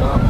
Good um,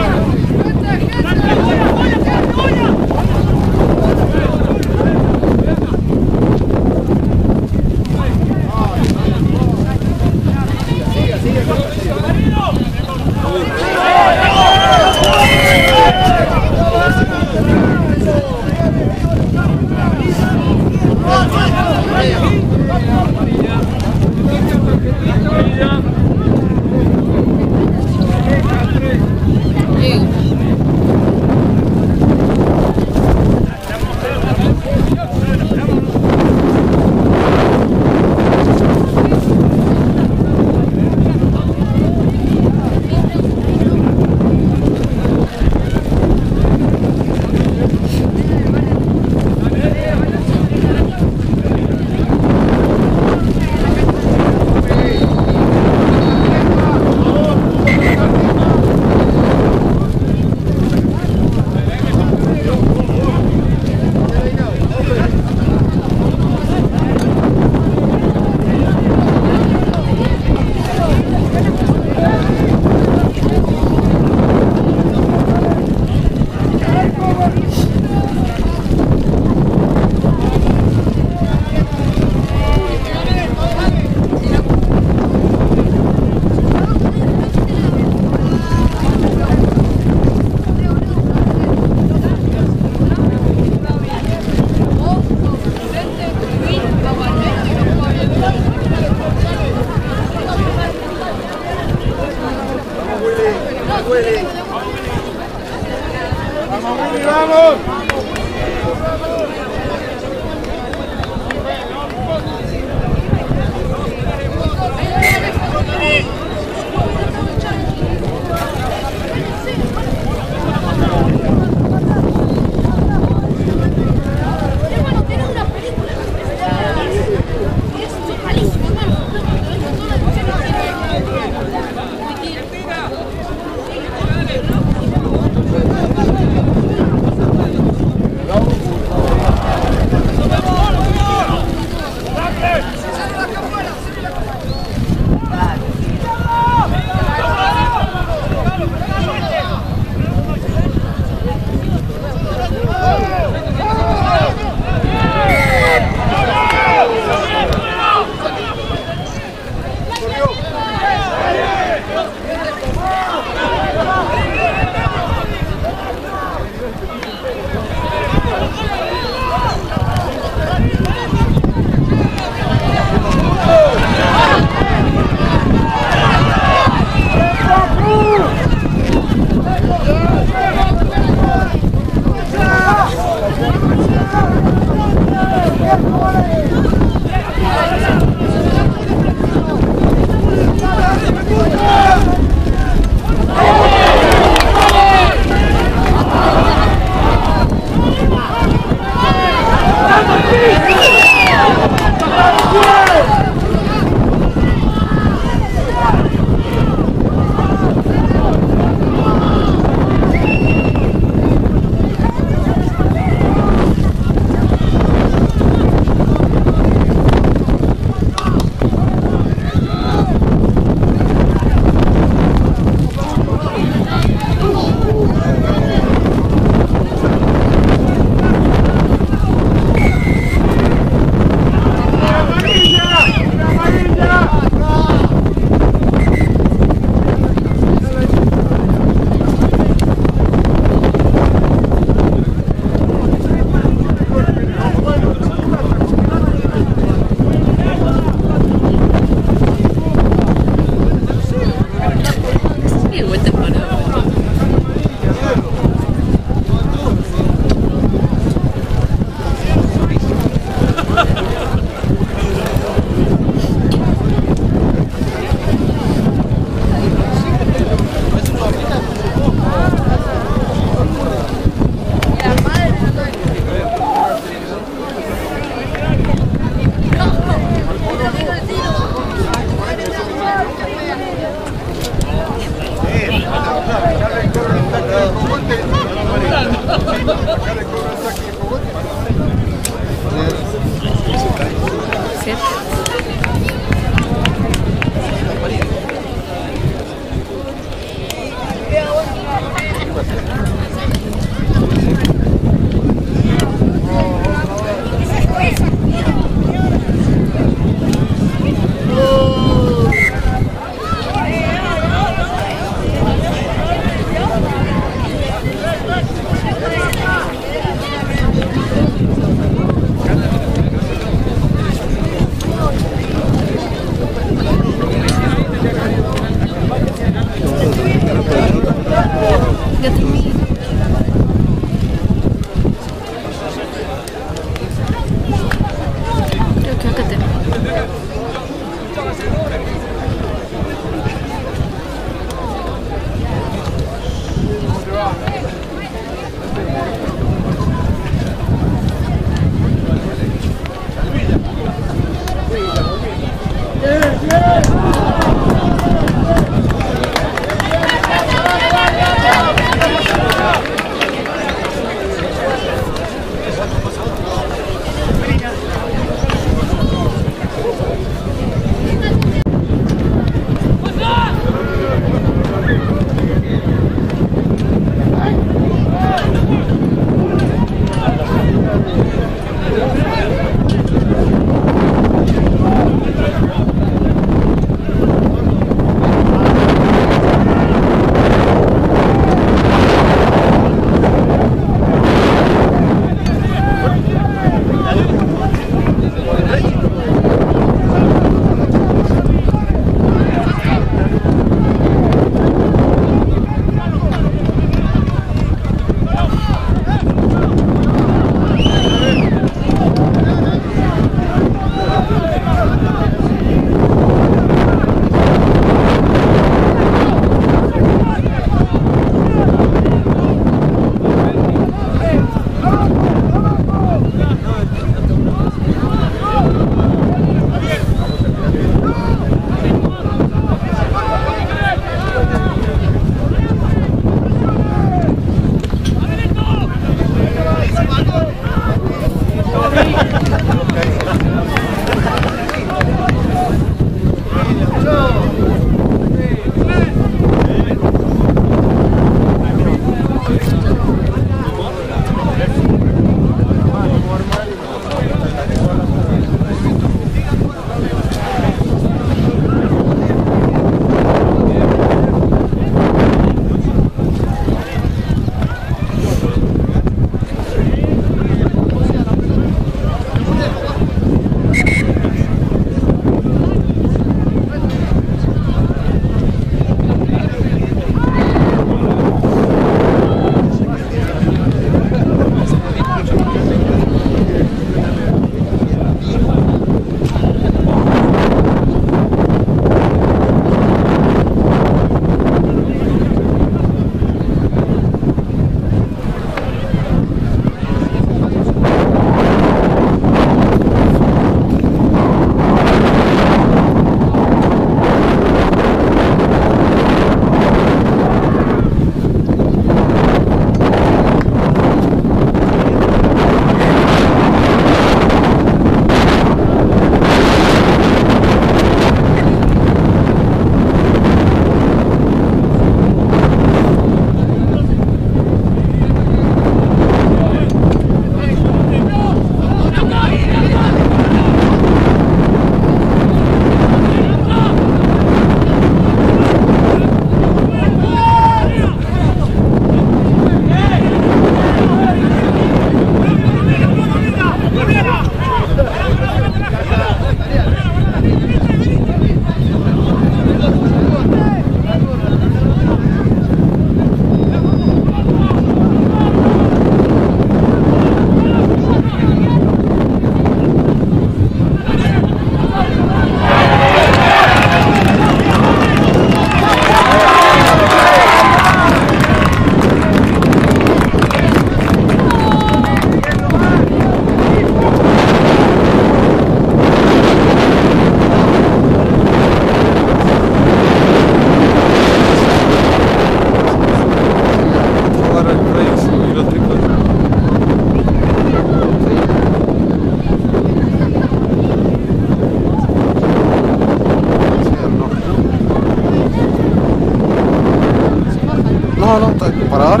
Para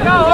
go.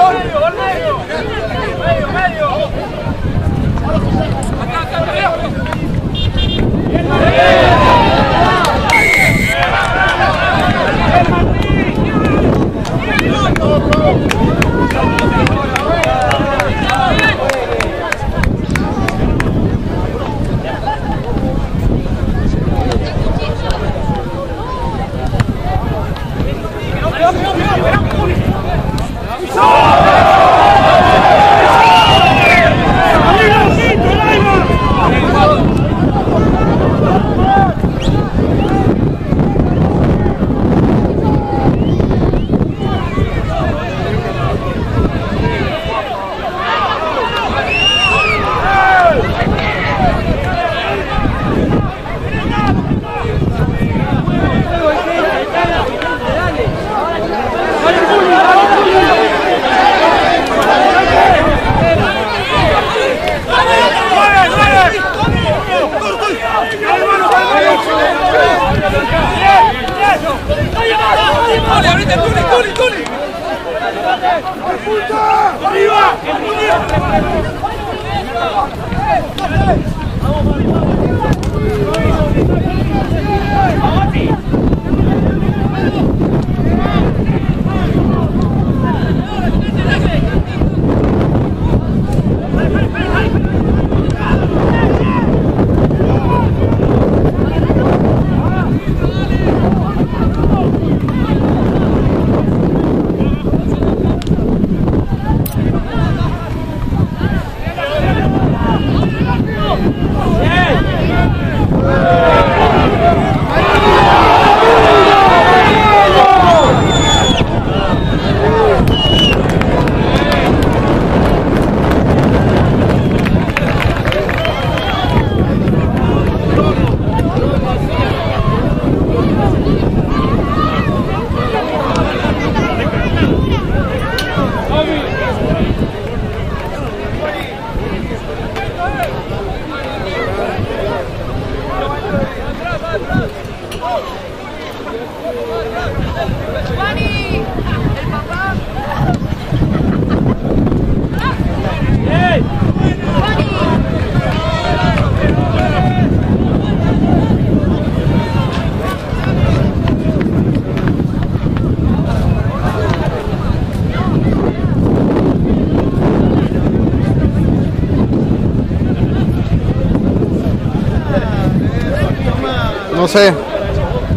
Sí,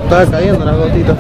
Estaba cayendo las gotitas.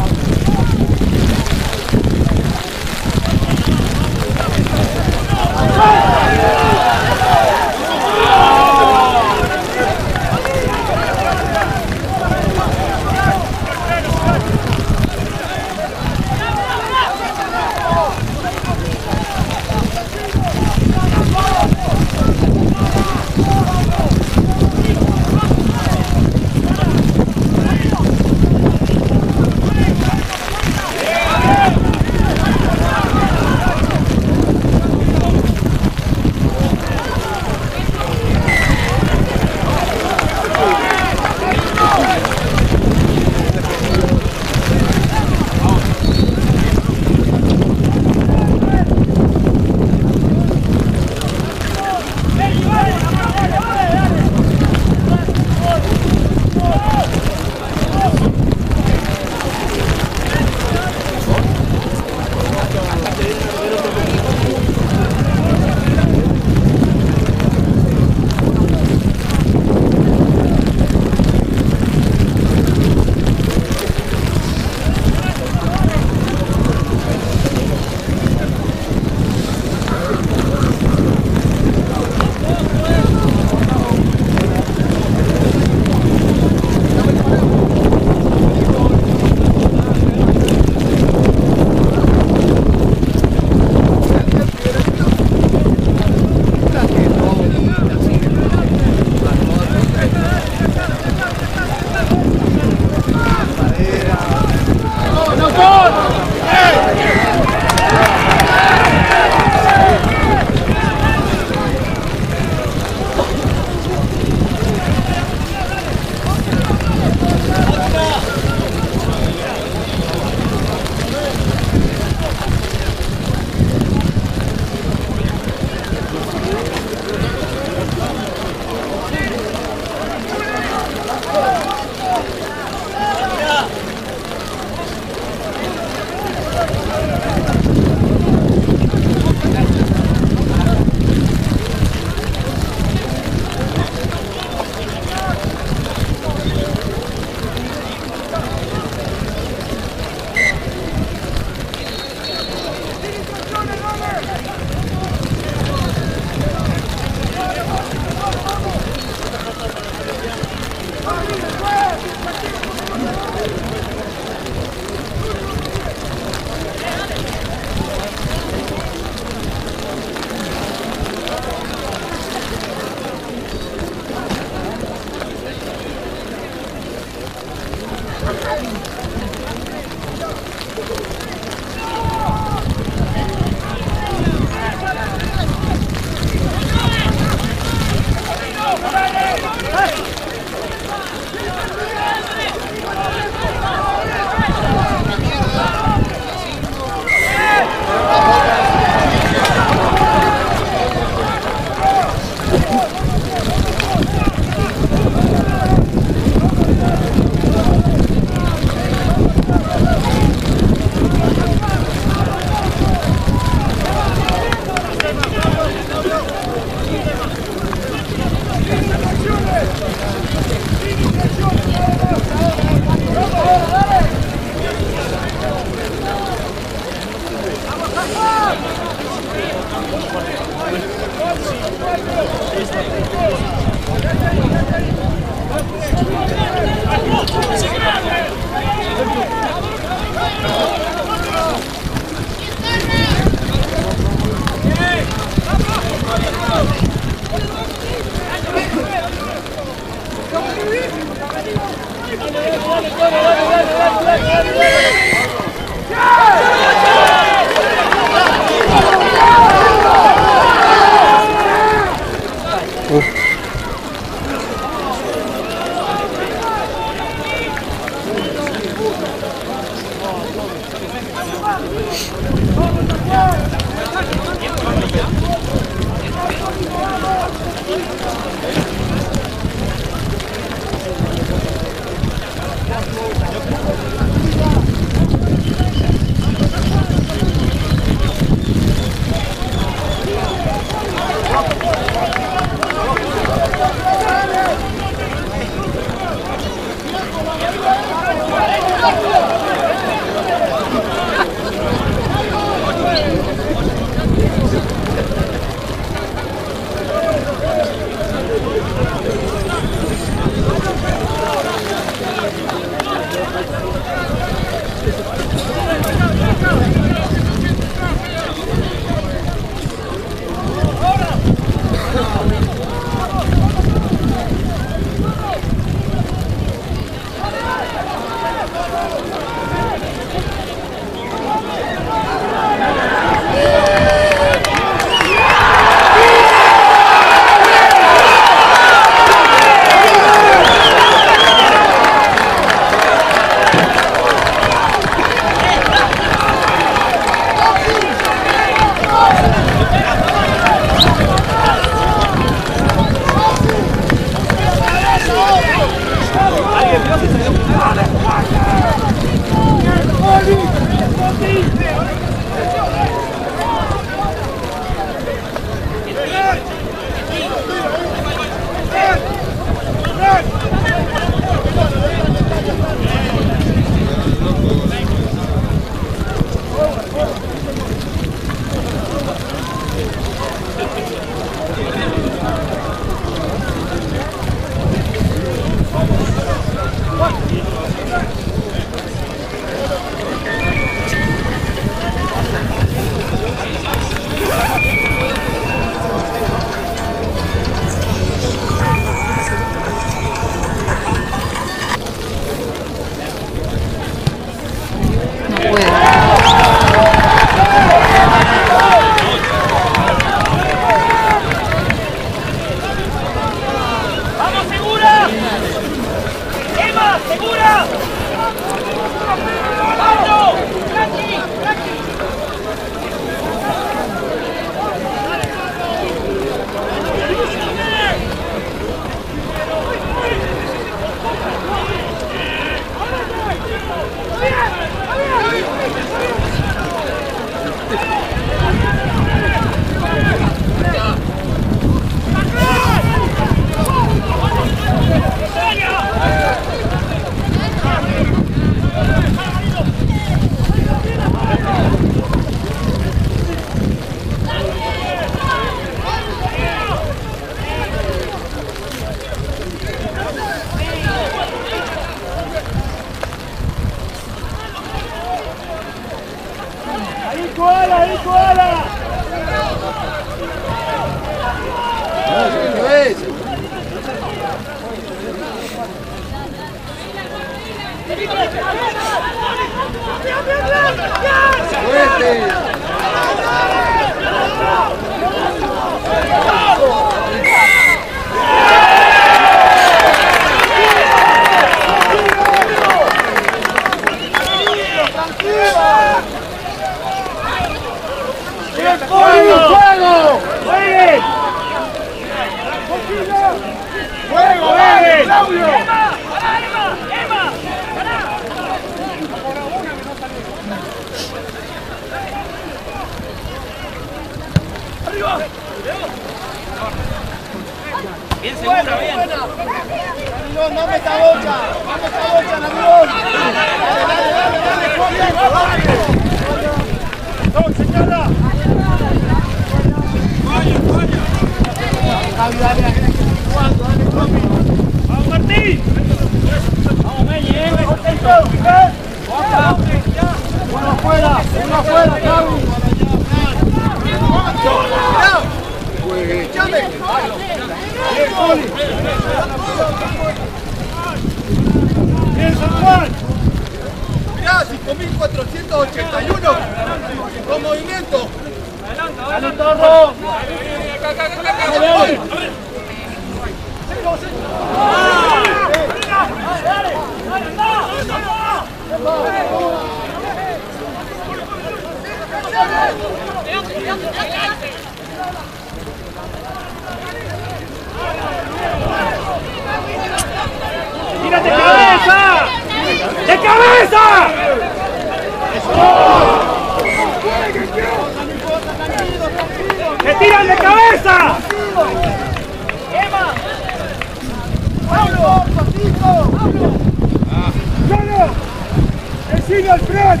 Синий, прячь!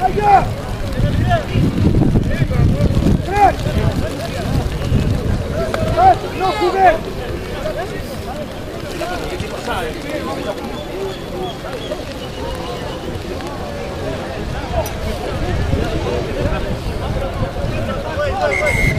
Ага! Прячь! Прячь, non si vede! Vai, vai, vai!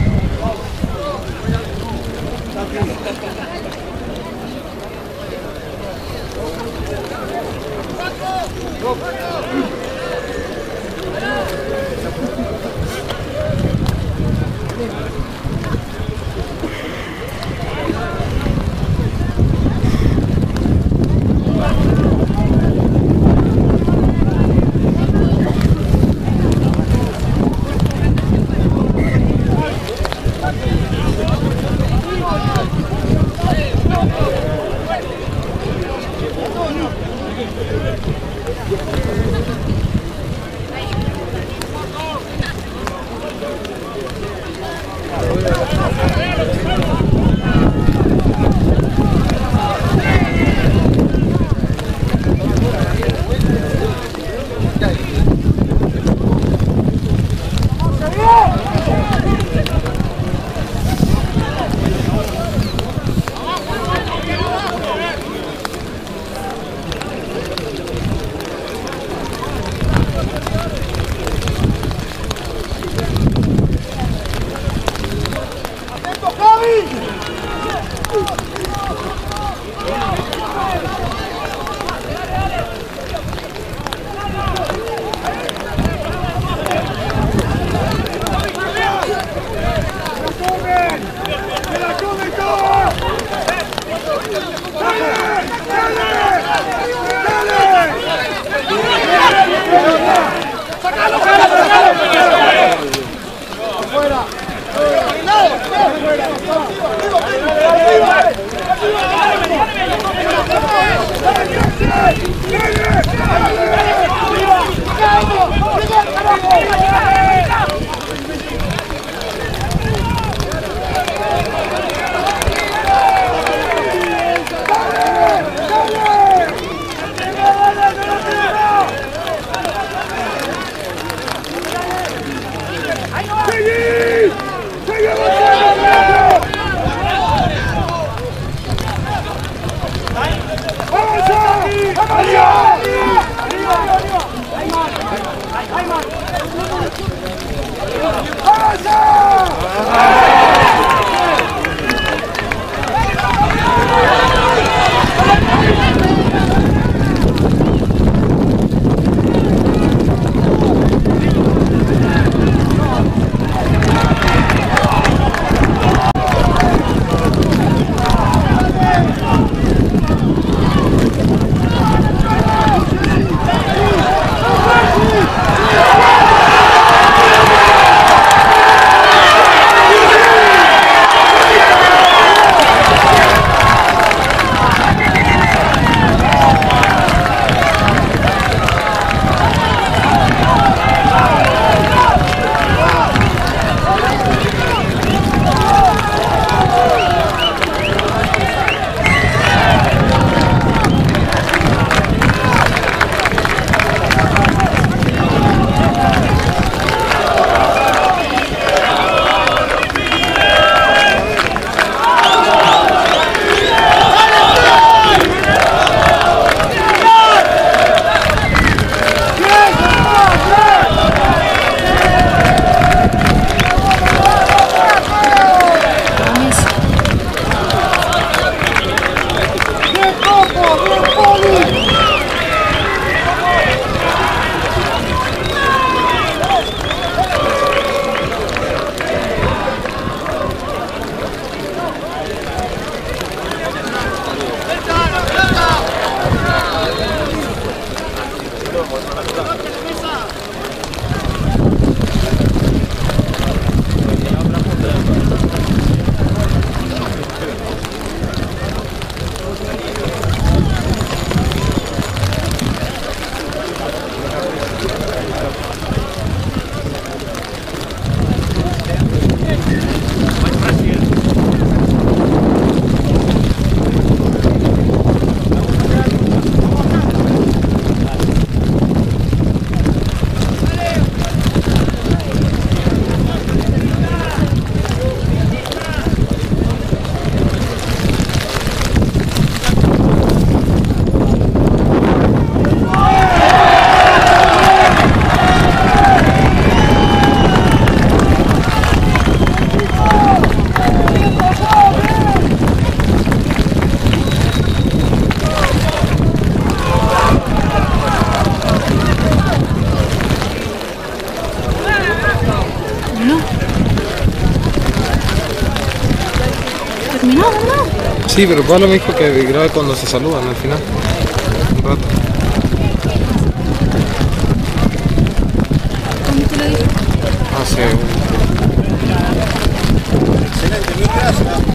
Sí, pero Pablo me dijo que grabe cuando se saludan al final.